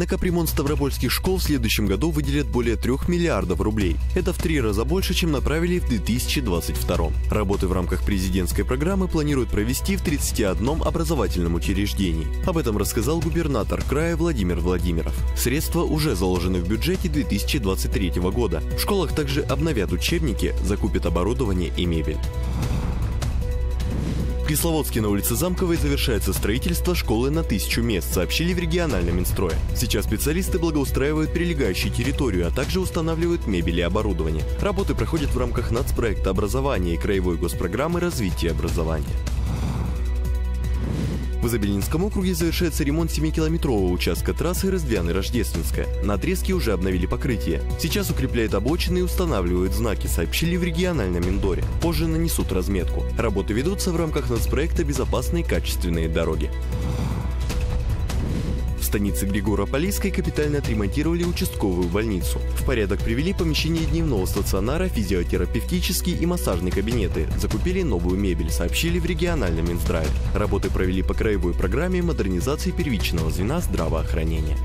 На капремонт ставропольских школ в следующем году выделят более 3 миллиардов рублей. Это в три раза больше, чем направили в 2022. Работы в рамках президентской программы планируют провести в 31 образовательном учреждении. Об этом рассказал губернатор края Владимир Владимиров. Средства уже заложены в бюджете 2023 года. В школах также обновят учебники, закупят оборудование и мебель. Кисловодске на улице Замковой завершается строительство школы на тысячу мест, сообщили в региональном Минстрое. Сейчас специалисты благоустраивают прилегающую территорию, а также устанавливают мебель и оборудование. Работы проходят в рамках нацпроекта образования и краевой госпрограммы развития образования. В Изобильнинском округе завершается ремонт 7-километрового участка трассы Роздвяны-Рождественская. На отрезке уже обновили покрытие. Сейчас укрепляют обочины и устанавливают знаки, сообщили в региональном Миндоре. Позже нанесут разметку. Работы ведутся в рамках нацпроекта «Безопасные качественные дороги». В станице Григора-Полиской капитально отремонтировали участковую больницу. В порядок привели помещение дневного стационара, физиотерапевтические и массажные кабинеты. Закупили новую мебель, сообщили в региональном Минздраве. Работы провели по краевой программе модернизации первичного звена здравоохранения.